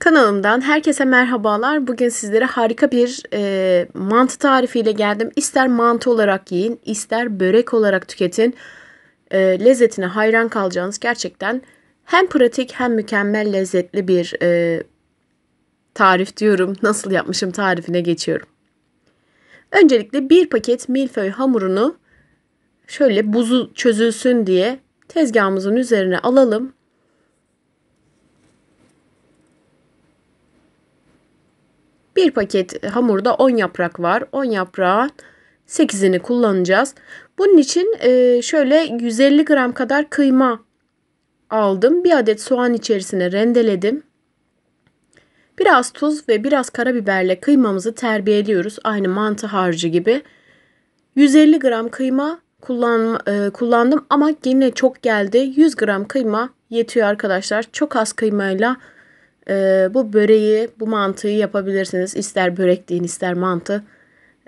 Kanalımdan herkese merhabalar. Bugün sizlere harika bir e, mantı tarifiyle geldim. İster mantı olarak yiyin, ister börek olarak tüketin. E, lezzetine hayran kalacağınız gerçekten hem pratik hem mükemmel lezzetli bir e, tarif diyorum. Nasıl yapmışım tarifine geçiyorum. Öncelikle bir paket milföy hamurunu şöyle buzu çözülsün diye tezgahımızın üzerine alalım. Bir paket hamurda 10 yaprak var. 10 yaprağın 8'ini kullanacağız. Bunun için e, şöyle 150 gram kadar kıyma aldım. Bir adet soğan içerisine rendeledim. Biraz tuz ve biraz karabiberle kıymamızı terbiyeliyoruz. Aynı mantı harcı gibi. 150 gram kıyma kullan, e, kullandım ama yine çok geldi. 100 gram kıyma yetiyor arkadaşlar. Çok az kıymayla e, bu böreği, bu mantıyı yapabilirsiniz. İster börek deyin ister mantı.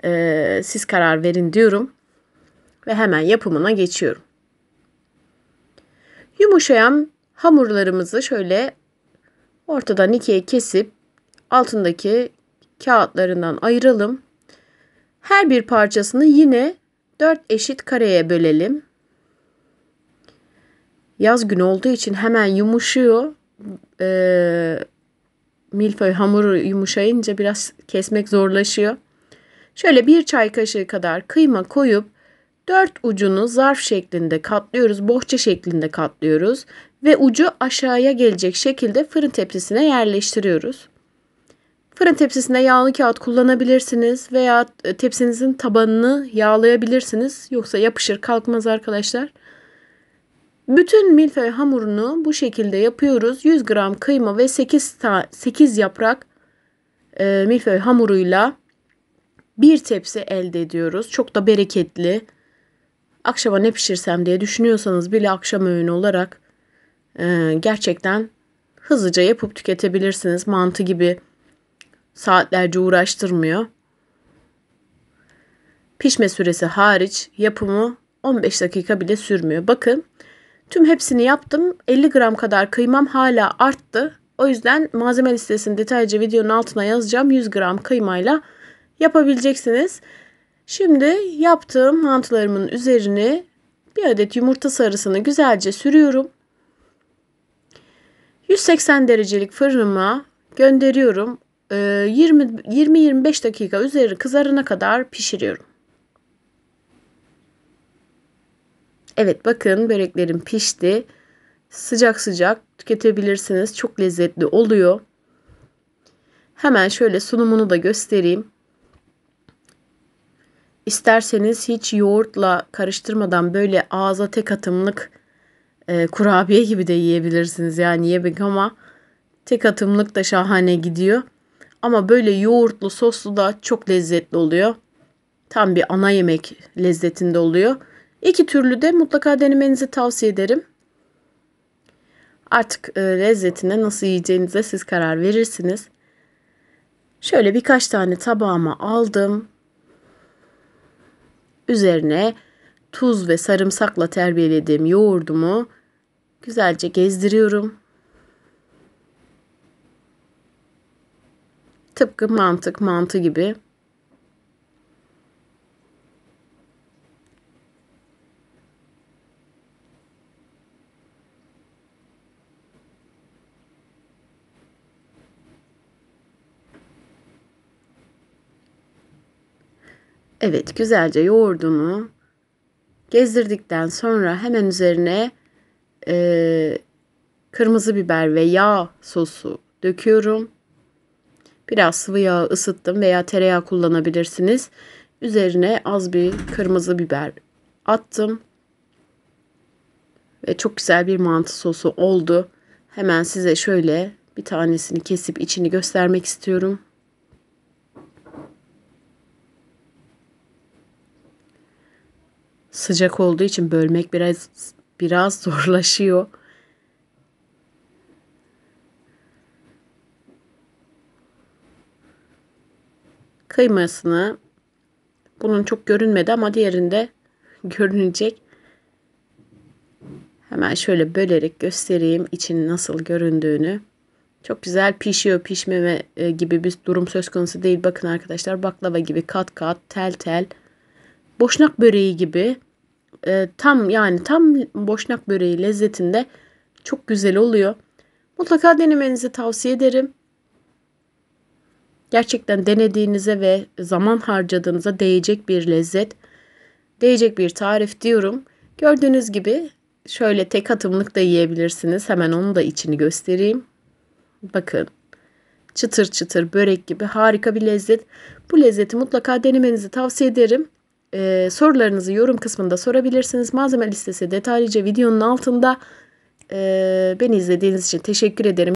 E, siz karar verin diyorum. Ve hemen yapımına geçiyorum. Yumuşayan hamurlarımızı şöyle ortadan ikiye kesip altındaki kağıtlarından ayıralım. Her bir parçasını yine 4 eşit kareye bölelim. Yaz günü olduğu için hemen yumuşuyor. Ee, milföy hamuru yumuşayınca biraz kesmek zorlaşıyor. Şöyle bir çay kaşığı kadar kıyma koyup dört ucunu zarf şeklinde katlıyoruz, bohça şeklinde katlıyoruz ve ucu aşağıya gelecek şekilde fırın tepsisine yerleştiriyoruz. Fırın tepsisine yağlı kağıt kullanabilirsiniz veya tepsinizin tabanını yağlayabilirsiniz. Yoksa yapışır kalkmaz arkadaşlar. Bütün milföy hamurunu bu şekilde yapıyoruz. 100 gram kıyma ve 8, 8 yaprak e, milföy hamuruyla bir tepsi elde ediyoruz. Çok da bereketli. Akşama ne pişirsem diye düşünüyorsanız bile akşam öğünü olarak e, gerçekten hızlıca yapıp tüketebilirsiniz. Mantı gibi saatlerce uğraştırmıyor. Pişme süresi hariç yapımı 15 dakika bile sürmüyor. Bakın Tüm hepsini yaptım. 50 gram kadar kıymam hala arttı. O yüzden malzeme listesini detaylıca videonun altına yazacağım. 100 gram kıymayla yapabileceksiniz. Şimdi yaptığım mantılarımın üzerine bir adet yumurta sarısını güzelce sürüyorum. 180 derecelik fırınıma gönderiyorum. 20-25 ee, dakika üzeri kızarana kadar pişiriyorum. Evet bakın böreklerim pişti. Sıcak sıcak tüketebilirsiniz. Çok lezzetli oluyor. Hemen şöyle sunumunu da göstereyim. İsterseniz hiç yoğurtla karıştırmadan böyle ağza tek atımlık e, kurabiye gibi de yiyebilirsiniz. Yani yemek ama tek atımlık da şahane gidiyor. Ama böyle yoğurtlu soslu da çok lezzetli oluyor. Tam bir ana yemek lezzetinde oluyor. İki türlü de mutlaka denemenizi tavsiye ederim. Artık e, lezzetine nasıl yiyeceğinize siz karar verirsiniz. Şöyle birkaç tane tabağıma aldım. Üzerine tuz ve sarımsakla terbiyelediğim yoğurdumu güzelce gezdiriyorum. Tıpkı mantık mantı gibi. Evet güzelce yoğurdunu gezdirdikten sonra hemen üzerine e, kırmızı biber ve yağ sosu döküyorum. Biraz sıvı yağ ısıttım veya tereyağı kullanabilirsiniz. Üzerine az bir kırmızı biber attım. Ve çok güzel bir mantı sosu oldu. Hemen size şöyle bir tanesini kesip içini göstermek istiyorum. Sıcak olduğu için bölmek biraz biraz zorlaşıyor. Kıymasını bunun çok görünmedi ama diğerinde görünecek. Hemen şöyle bölerek göstereyim için nasıl göründüğünü. Çok güzel pişiyor. Pişmeme e, gibi bir durum söz konusu değil. Bakın arkadaşlar baklava gibi kat kat tel tel. Boşnak böreği gibi. E, tam yani tam boşnak böreği lezzetinde çok güzel oluyor. Mutlaka denemenizi tavsiye ederim. Gerçekten denediğinize ve zaman harcadığınıza değecek bir lezzet, değecek bir tarif diyorum. Gördüğünüz gibi şöyle tek atımlık da yiyebilirsiniz. Hemen onun da içini göstereyim. Bakın çıtır çıtır börek gibi harika bir lezzet. Bu lezzeti mutlaka denemenizi tavsiye ederim. Ee, sorularınızı yorum kısmında sorabilirsiniz. Malzeme listesi detaylıca videonun altında. Ee, beni izlediğiniz için teşekkür ederim.